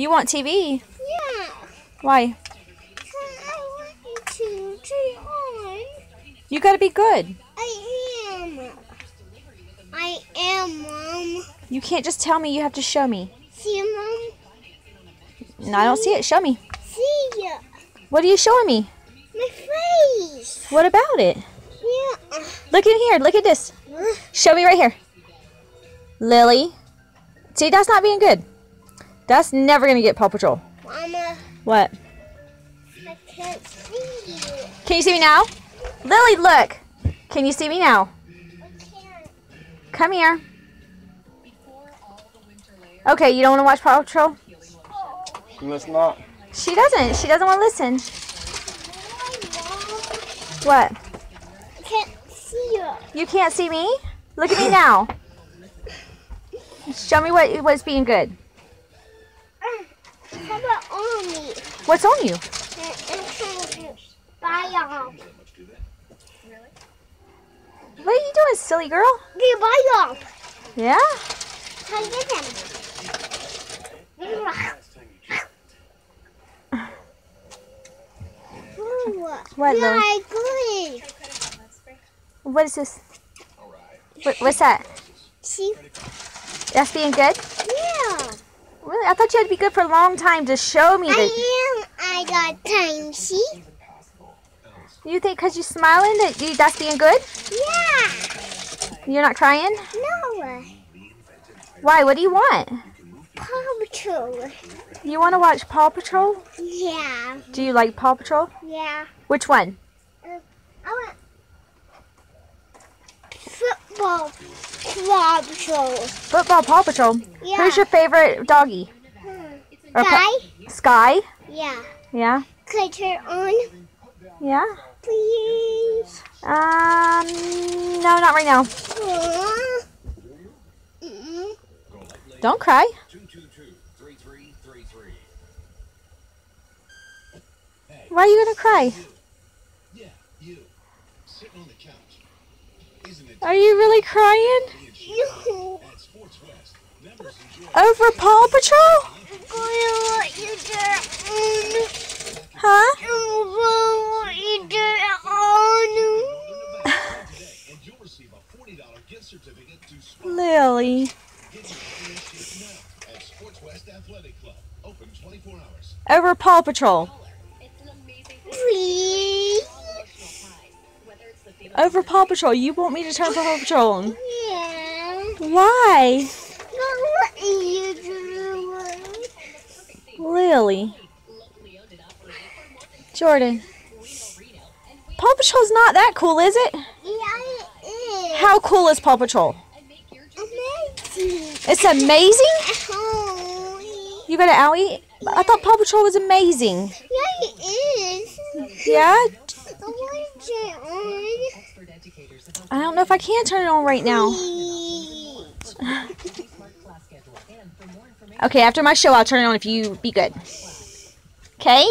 You want TV? Yeah. Why? I want you to turn on. You gotta be good. I am. I am, Mom. You can't just tell me, you have to show me. See, Mom? No, I don't see it. Show me. See ya. What are you showing me? My face. What about it? Yeah. Look in here. Look at this. Show me right here. Lily. See, that's not being good. That's never gonna get Paw Patrol. Mama, What? I can't see you. Can you see me now? Lily, look. Can you see me now? I can't. Come here. Okay, you don't want to watch Paw Patrol? Let's not. She doesn't. She doesn't want to listen. What? I can't see you. You can't see me? Look at me now. Show me what what's being good. On me? What's on you? I'm trying to buy off. What are you doing, silly girl? The buy off. Yeah? How you get them? What? My good. What is this? What, what's that? See? That's being good? Yeah. Really? I thought you had to be good for a long time to show me that. I am. I got time. See? You think because you're smiling that you, that's being good? Yeah. You're not crying? No. Why? What do you want? Paw Patrol. You want to watch Paw Patrol? Yeah. Do you like Paw Patrol? Yeah. Which one? Uh, I want football Paw Patrol. Football Paw Patrol. Yeah. Who's your favorite doggy? Or Guy? pa- Skye? Yeah. Yeah. Could I turn on, Yeah. please? Um, no, not right now. Mm-mm. Don't cry. Why are you gonna cry? Yeah, you. Sitting on the couch. Are you really crying over Paw Patrol? Huh? I'm gonna let you Over Paw Patrol. You want me to turn Paw Patrol on? Yeah. Why? I'm letting you do it. Lily. Jordynn. Paw Patrol's not that cool, is it? Yeah, it is. How cool is Paw Patrol? Amazing. It's amazing? You got an owie? I thought Paw Patrol was amazing. yeah, it is. Yeah? I want it on. I don't know if I can turn it on right now. Okay, after my show, I'll turn it on if you be good. Okay?